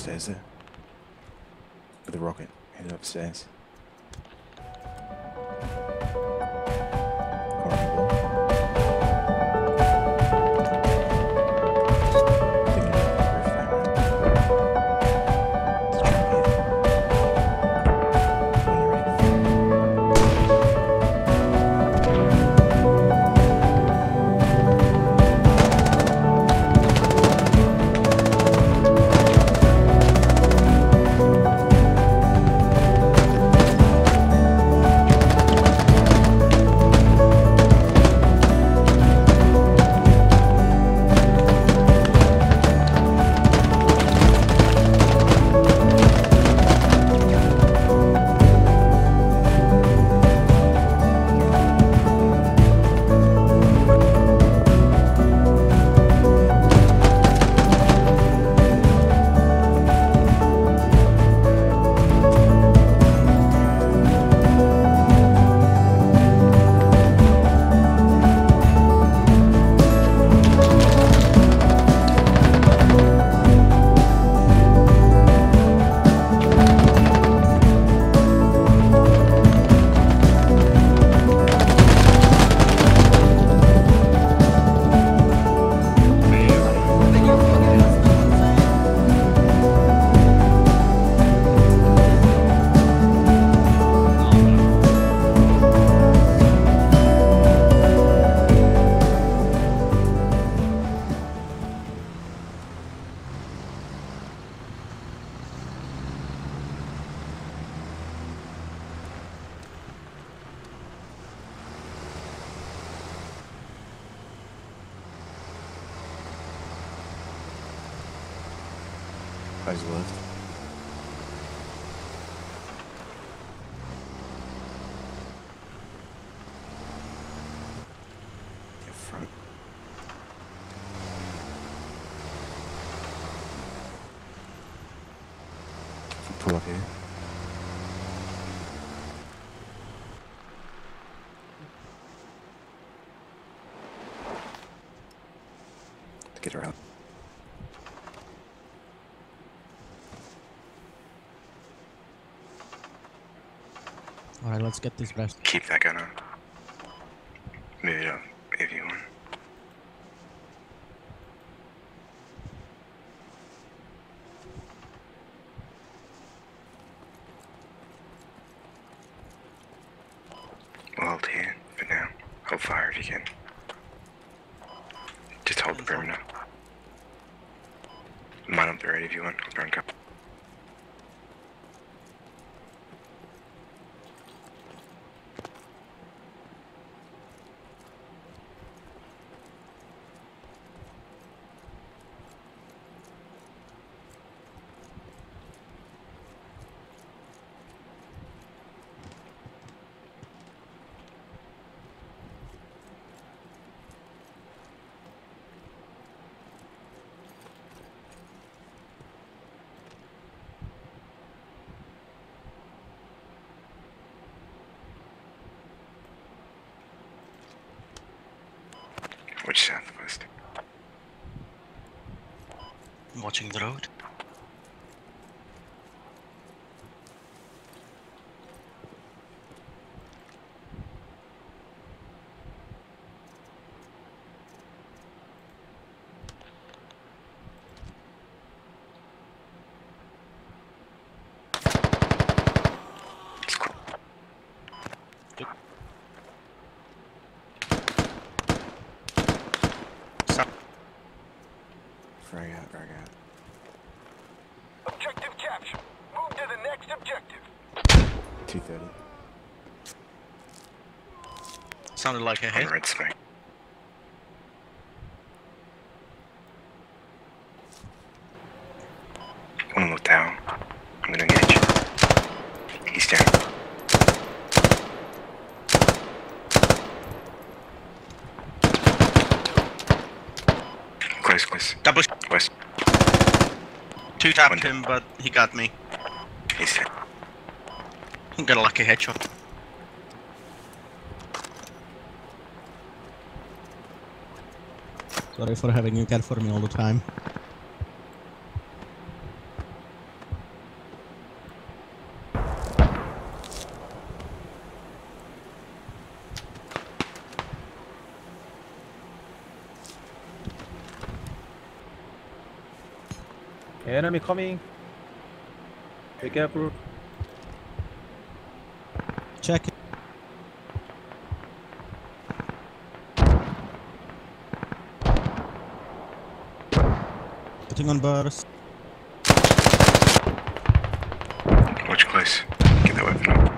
upstairs there. With the rocket headed upstairs. Close left. Get front. Pull up here. Get her Alright, let's get this blast. Keep that gun on. Move it if you want. Hold here for now. Hold fire if you can. Just hold the perimeter. Mine up the right if you want. I'll burn Which southwest? Watching the road. Frag out, frag out. Objective capture. Move to the next objective. 230. sounded like a On hit. the red smoke. Close, close. Double. sh- West. Two tapped Window. him, but he got me. He's down. Got a lucky headshot. Sorry for having you care for me all the time. Enemy coming. Be careful. Check it. Putting on burst. Watch close. Get that weapon up.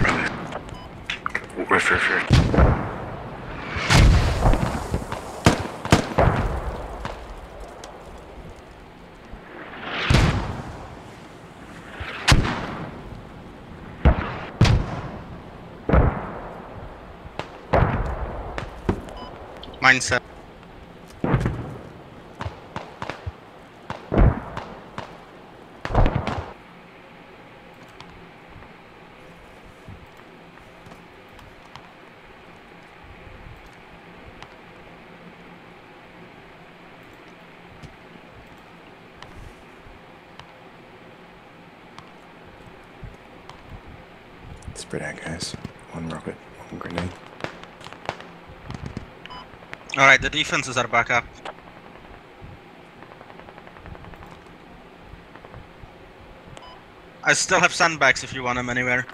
Brother. Riff, riff, riff. Mindset. Spread out, guys. One rocket, one grenade. Alright, the defenses are back up. I still have sandbags if you want them anywhere.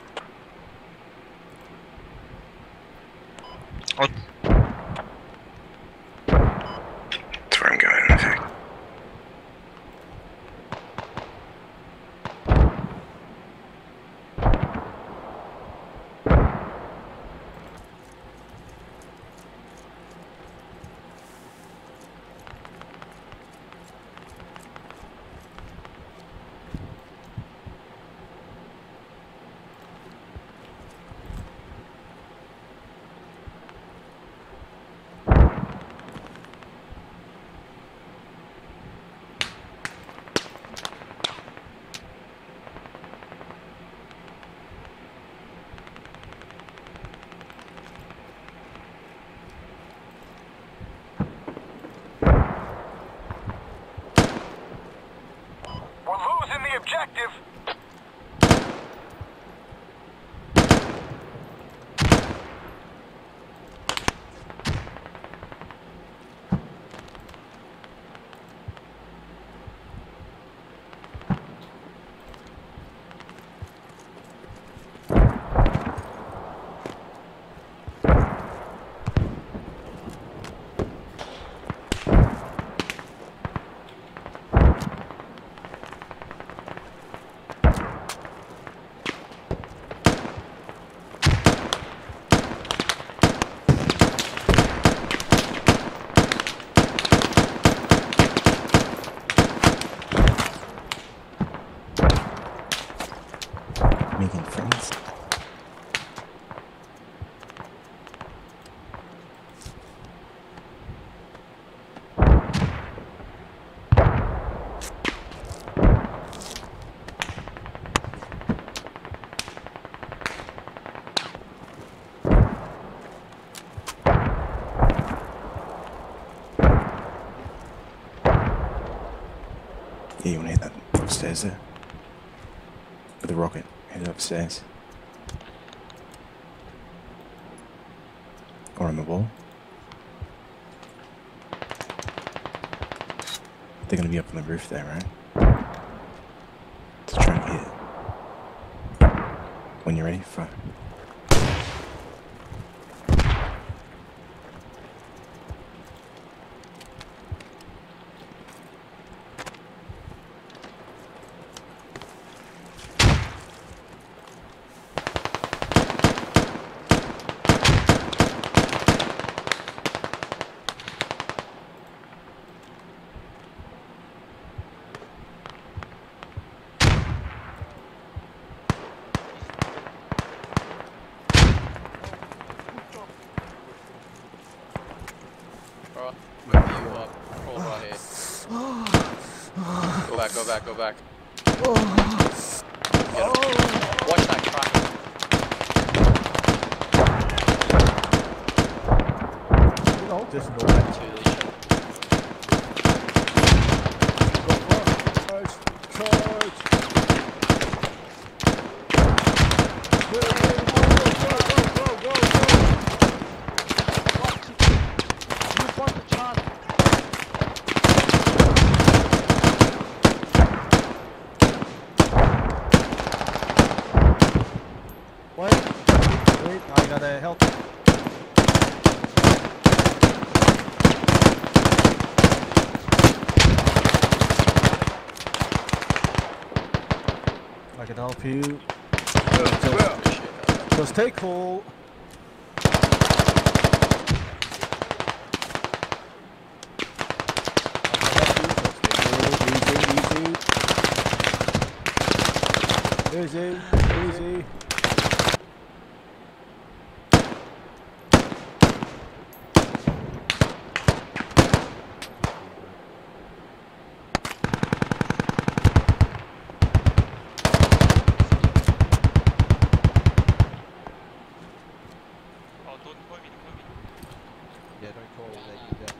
Yeah, you wanna hit that upstairs there? With the rocket, hit it upstairs. Or on the wall. They're gonna be up on the roof there, right? Let's try and hit it. When you're ready, fire. Bro, move you up. Hold right here. Go back, go back, go back. Get him. Watch that crack. Just go back. To the ship. Charge! Charge! Oh, you got a help. Help you. Just take hold. Easy, easy, don't call me, don't call me. Yeah, don't call that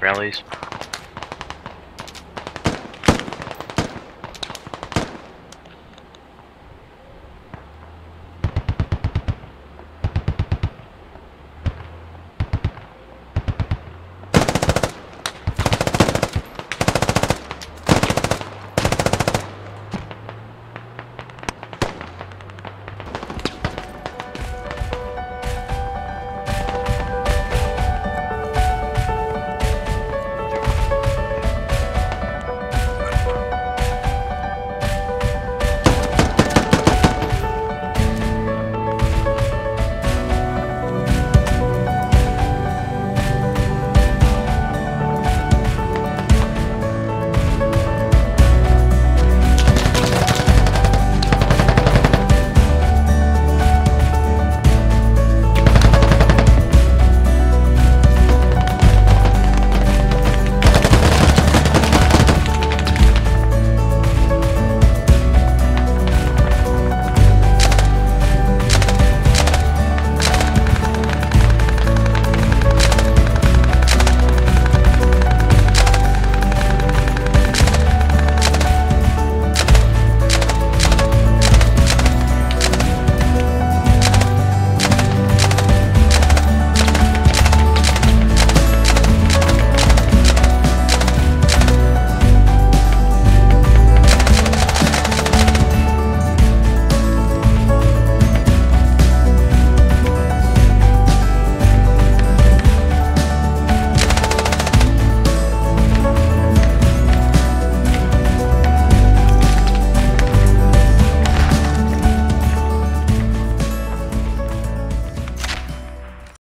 got.